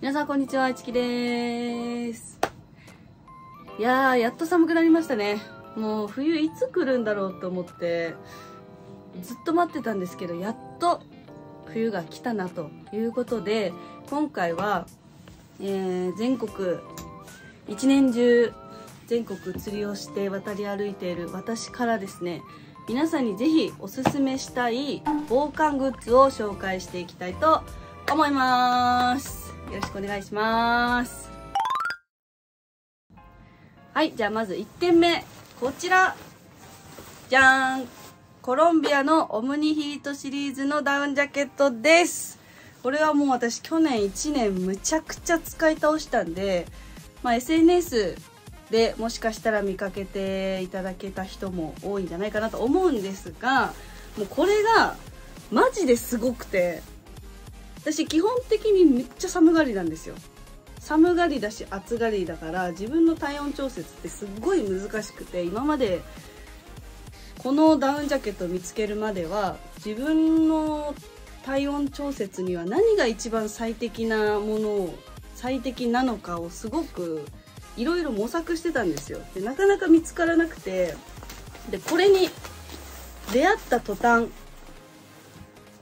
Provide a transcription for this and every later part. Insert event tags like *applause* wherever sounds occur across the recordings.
皆さんこんにちは、いちきです。いやー、やっと寒くなりましたね。もう冬いつ来るんだろうと思って、ずっと待ってたんですけど、やっと冬が来たなということで、今回は、えー全国、一年中全国釣りをして渡り歩いている私からですね、皆さんにぜひおすすめしたい防寒グッズを紹介していきたいと思います。よろしくお願いします。はい、じゃあまず1点目。こちら。じゃーん。コロンビアのオムニヒートシリーズのダウンジャケットです。これはもう私去年1年むちゃくちゃ使い倒したんで、まあ、SNS でもしかしたら見かけていただけた人も多いんじゃないかなと思うんですが、もうこれがマジですごくて、私基本的にめっちゃ寒がりなんですよ。寒がりだし暑がりだから自分の体温調節ってすっごい難しくて今までこのダウンジャケットを見つけるまでは自分の体温調節には何が一番最適なものを最適なのかをすごくいろいろ模索してたんですよ。でなかなか見つからなくてでこれに出会った途端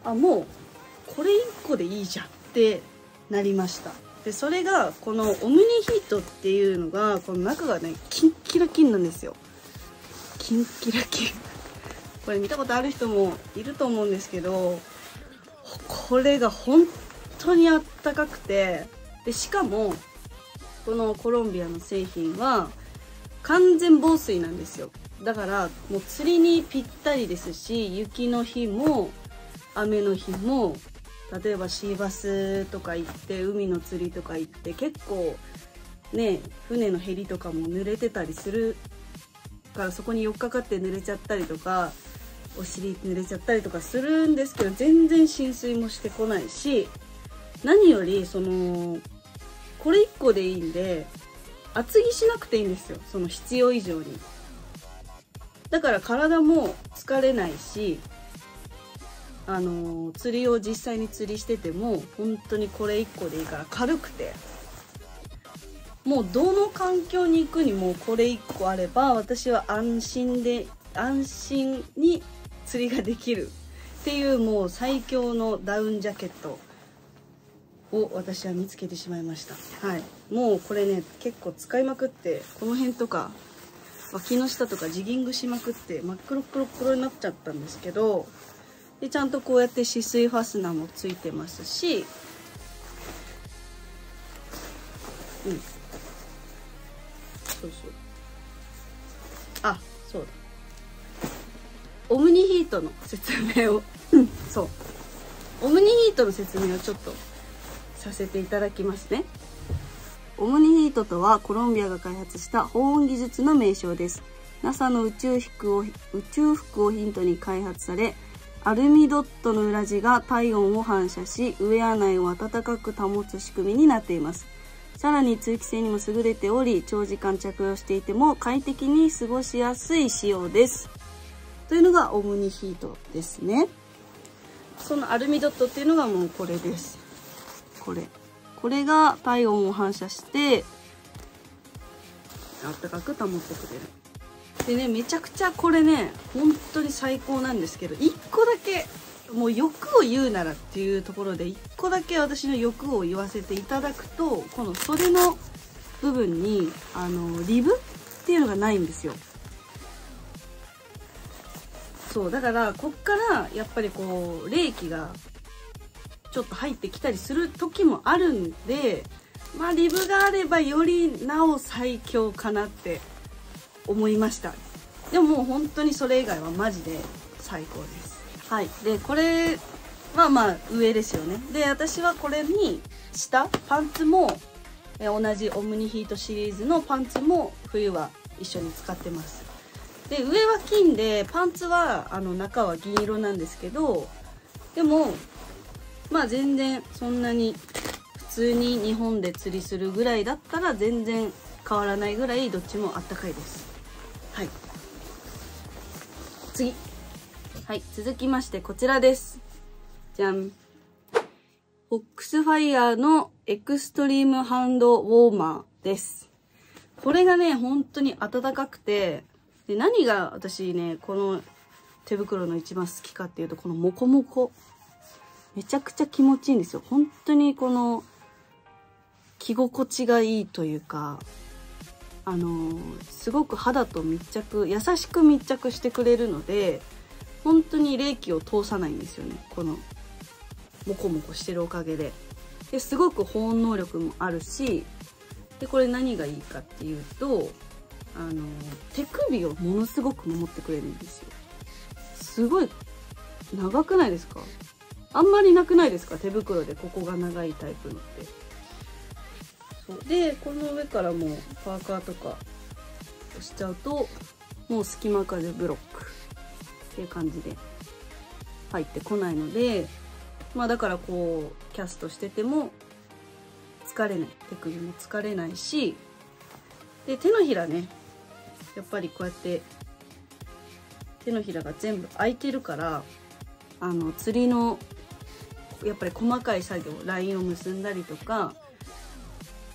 あもうこれ1個でいいじゃんってなりました。でそれがこのオムニヒートっていうのがこの中がねキンキラキンなんですよ。キンキラキン。これ見たことある人もいると思うんですけどこれが本当にあったかくてでしかもこのコロンビアの製品は完全防水なんですよ。だからもう釣りにぴったりですし雪の日も雨の日も例えばシーバスとか行って海の釣りとか行って結構ね船のヘリとかも濡れてたりするからそこに寄っかかって濡れちゃったりとかお尻濡れちゃったりとかするんですけど全然浸水もしてこないし何よりそのこれ1個でいいんで厚着しなくていいんですよその必要以上に。だから体も疲れないしあの釣りを実際に釣りしてても本当にこれ1個でいいから軽くて。もうどの環境に行くにもこれ1個あれば私は安心で安心に釣りができるっていうもう最強のダウンジャケットを私は見つけてしまいました。はい。もうこれね結構使いまくってこの辺とか脇の下とかジギングしまくって真っ黒黒黒になっちゃったんですけどでちゃんとこうやって止水ファスナーもついてますし。うん。そうそう。あそうだ。オムニヒートの説明を。そう。オムニヒートの説明をちょっとさせていただきますね。オムニヒートとはコロンビアが開発した保温技術の名称です。NASA の宇宙服を宇宙服をヒントに開発されアルミドットの裏地が体温を反射しウェア内を暖かく保つ仕組みになっています。さらに通気性にも優れており長時間着用していても快適に過ごしやすい仕様です。というのがオムニヒートですね。そのアルミドットっていうのがもうこれです。これ。これが体温を反射して暖かく保ってくれる。でねめちゃくちゃこれね本当に最高なんですけど1個だけもう欲を言うならっていうところで1個だけ私の欲を言わせていただくとこの袖の部分にあのリブっていうのがないんですよ。そうだからこっからやっぱりこう冷気がちょっと入ってきたりする時もあるんでまあリブがあればよりなお最強かなって思いました。でももう本当にそれ以外はマジで最高です。はい。でこれはまあ上ですよね。で私はこれに下パンツも同じオムニヒートシリーズのパンツも冬は一緒に使ってます。で上は金でパンツはあの中は銀色なんですけどでもまあ全然そんなに普通に日本で釣りするぐらいだったら全然変わらないぐらいどっちもあったかいです。はい次はい続きましてこちらですじゃんフォックスファイヤーのエクストリームハンドウォーマーです。これがね、本当に暖かくて、で、何が私ね、この手袋の一番好きかっていうと、このモコモコ。めちゃくちゃ気持ちいいんですよ。本当にこの、着心地がいいというか、あのすごく肌と密着、優しく密着してくれるので、本当に冷気を通さないんですよね。この、モコモコしてるおかげで。ですごく保温能力もあるし、で、これ何がいいかっていうと、あの手首をものすごく守ってくれるんですよ。すごい長くないですか？あんまりなくないですか？手袋でここが長いタイプのって。そうでこの上からもうパーカーとか押しちゃうともう隙間風ブロックっていう感じで入ってこないのでまあだからこうキャストしてても疲れない手首も疲れないしで手のひらねやっぱりこうやって手のひらが全部開いてるからあの釣りのやっぱり細かい作業ラインを結んだりとか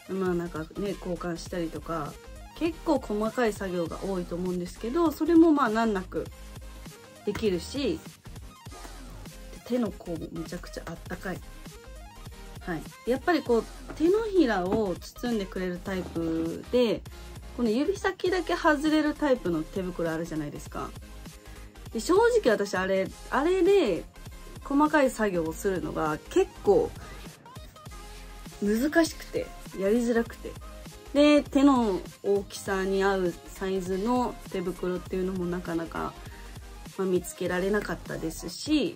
まあなんかね交換したりとか結構細かい作業が多いと思うんですけどそれもまあ難なくできるし手の甲もめちゃくちゃあったかい。はい、やっぱりこう手のひらを包んでくれるタイプでこの指先だけ外れるタイプの手袋あるじゃないですか。で正直私あれあれで細かい作業をするのが結構難しくて。やりづらくて。で手の大きさに合うサイズの手袋っていうのもなかなか、まあ、見つけられなかったですし。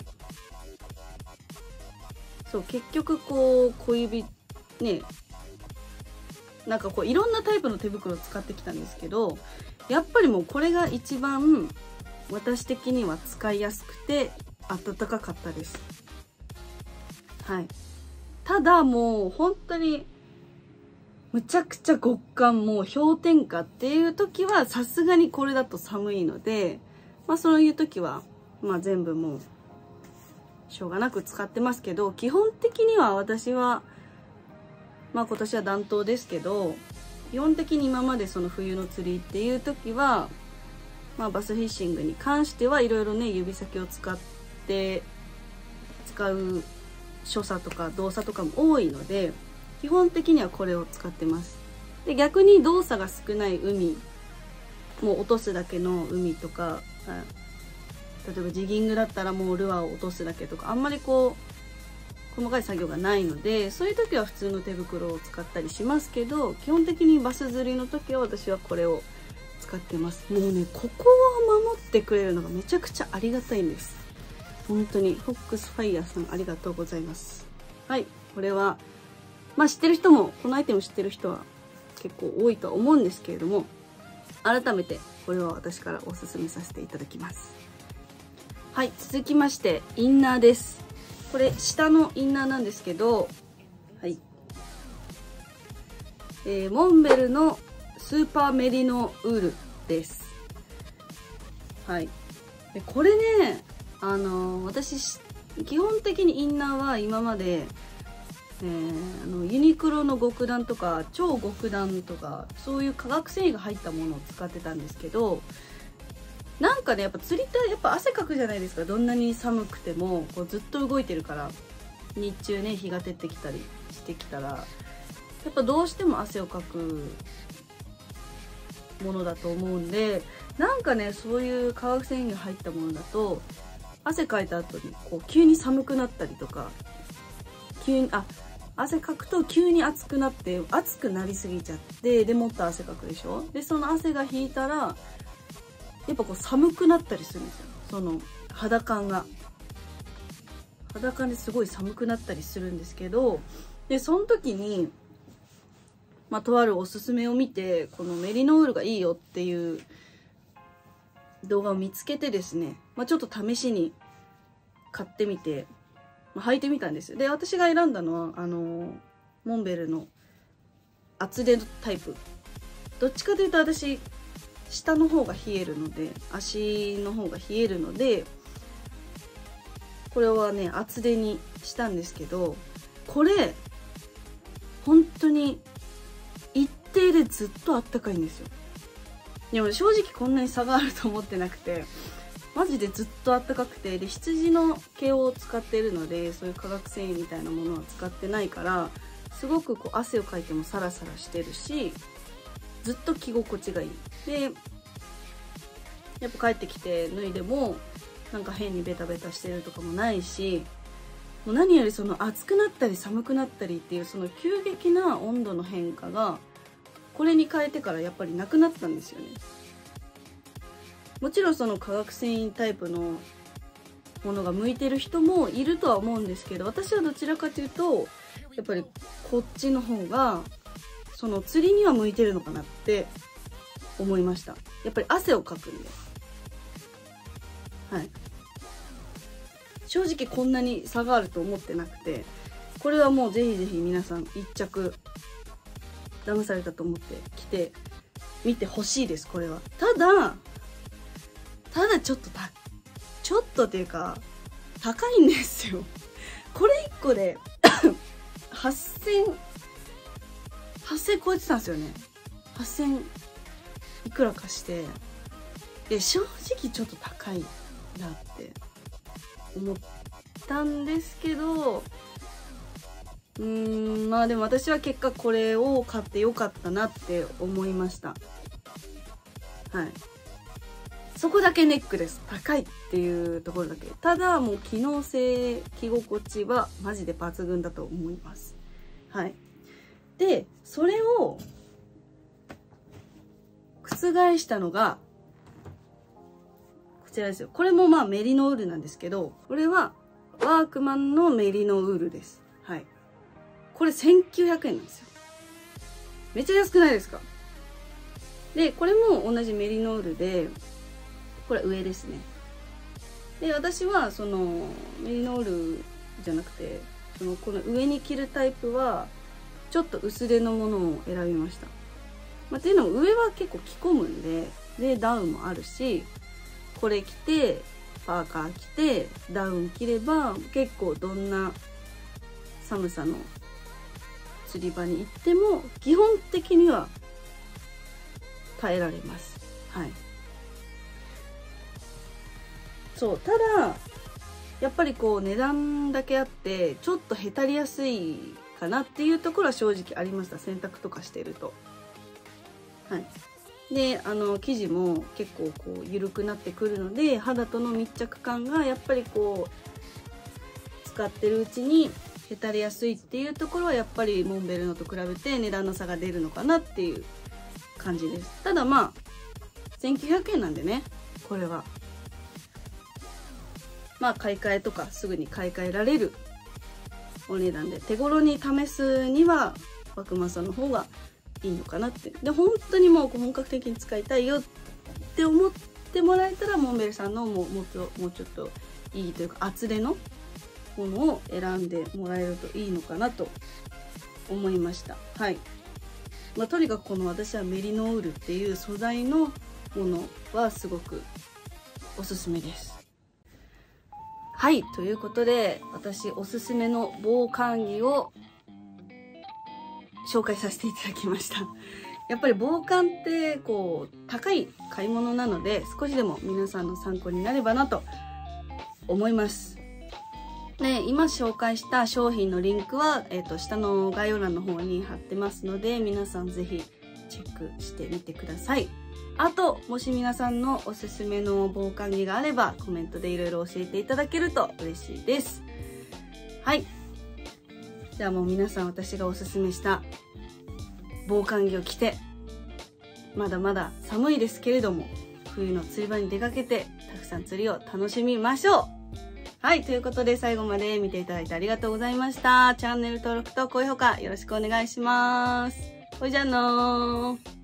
そう結局こう小指ねなんかこういろんなタイプの手袋を使ってきたんですけどやっぱりもうこれが一番私的には使いやすくて暖かかったです。はい。ただもう本当にむちゃくちゃ極寒もう氷点下っていう時はさすがにこれだと寒いのでまあそういう時はまあ全部もうしょうがなく使ってますけど基本的には私はまあ今年は暖冬ですけど基本的に今までその冬の釣りっていう時は、まあ、バスフィッシングに関してはいろいろね指先を使って使う所作とか動作とかも多いので基本的にはこれを使ってます。で逆に動作が少ない海もう落とすだけの海とか例えばジギングだったらもうルアーを落とすだけとかあんまりこう細かい作業がないのでそういう時は普通の手袋を使ったりしますけど基本的にバス釣りの時は私はこれを使ってます。もうねここを守ってくれるのがめちゃくちゃありがたいんです。本当にフォックスファイヤーさんありがとうございます。はいこれはまあ知ってる人もこのアイテム知ってる人は結構多いと思うんですけれども改めてこれは私からおすすめさせていただきます。はい続きましてインナーです。これ下のインナーなんですけどはい。えー、モンベルのスーパーメリノウールです。はい。これねあのー、私基本的にインナーは今まで、えー、あのユニクロの極暖とか超極暖とかそういう化学繊維が入ったものを使ってたんですけどなんかねやっぱ釣りってやっぱ汗かくじゃないですか。どんなに寒くてもこうずっと動いてるから日中ね日が照ってきたりしてきたらやっぱどうしても汗をかくものだと思うんでなんかねそういう化学繊維が入ったものだと汗かいた後にこう急に寒くなったりとか急にあ汗かくと急に暑くなって暑くなりすぎちゃってでもっと汗かくでしょ？でその汗が引いたらやっぱこう寒くなったりするんですよ。その肌感が。肌感ですごい寒くなったりするんですけどでその時にまあ、とあるおすすめを見てこのメリノールがいいよっていう動画を見つけてですね、まあ、ちょっと試しに買ってみて、まあ、履いてみたんですよ。で、私が選んだのは、あのモンベルの厚手のタイプ。どっちかというと私、下の方が冷えるので、足の方が冷えるので、これはね、厚手にしたんですけど、これ、本当に一定でずっとあったかいんですよ。でも正直こんなに差があると思ってなくて、マジでずっとあったかくてで羊の毛を使ってるのでそういう化学繊維みたいなものは使ってないからすごくこう汗をかいてもサラサラしてるしずっと着心地がいい。でやっぱ帰ってきて脱いでもなんか変にベタベタしてるとかもないしもう何よりその暑くなったり寒くなったりっていうその急激な温度の変化がこれに変えてからやっぱりなくなったんですよね。もちろんその化学繊維タイプのものが向いてる人もいるとは思うんですけど私はどちらかというとやっぱりこっちの方がその釣りには向いてるのかなって思いました。やっぱり汗をかくんです。はい。正直こんなに差があると思ってなくてこれはもうぜひぜひ皆さん一着騙されたと思って来て見てほしいですこれは。ただただちょっとたちょっとっていうか高いんですよ。*laughs* これ1個で *coughs* 8000 8000超えてたんですよね。8000いくらかして。で正直ちょっと高いなって思ったんですけどうーんまあでも私は結果これを買ってよかったなって思いました。はい。そこだけネックです。高いっていうところだけ。ただもう機能性着心地はマジで抜群だと思います。はい。でそれを覆したのがこちらですよ。これもまあメリノウールなんですけどこれはワークマンのメリノウールです。はい。これ1900円なんですよ。めっちゃ安くないですか？でこれも同じメリノウールでこれ上ですね。で私はそのメリノールじゃなくてそのこの上に着るタイプはちょっと薄手のものを選びました、まあ、っていうのも上は結構着込むんででダウンもあるしこれ着てパーカー着てダウン着れば結構どんな寒さの釣り場に行っても基本的には耐えられます。はい。そうただやっぱりこう値段だけあってちょっとへたりやすいかなっていうところは正直ありました洗濯とかしてると。はい。であの生地も結構こう緩くなってくるので肌との密着感がやっぱりこう使ってるうちにへたりやすいっていうところはやっぱりモンベルのと比べて値段の差が出るのかなっていう感じです。ただまあ1900円なんでねこれは。まあ買い替えとかすぐに買い替えられるお値段で。手頃に試すにはワクマさんの方がいいのかなって。で本当にもう本格的に使いたいよって思ってもらえたらモンベルさんのももうちょもうちょっといいというか厚手のものを選んでもらえるといいのかなと思いました。はい、まあ、とにかくこの私はメリノールっていう素材のものはすごくおすすめです。はいということで私おすすめの防寒着を紹介させていただきました。*laughs* やっぱり防寒ってこう高い買い物なので少しでも皆さんの参考になればなと思います。で今紹介した商品のリンクは、えーと、下の概要欄の方に貼ってますので皆さんぜひチェックしてみてください。あと、もし皆さんのおすすめの防寒着があれば、コメントでいろいろ教えていただけると嬉しいです。はい。じゃあもう皆さん私がおすすめした防寒着を着て、まだまだ寒いですけれども、冬の釣り場に出かけて、たくさん釣りを楽しみましょうはい、ということで最後まで見ていただいてありがとうございました。チャンネル登録と高評価よろしくお願いします。ほいじゃあのー。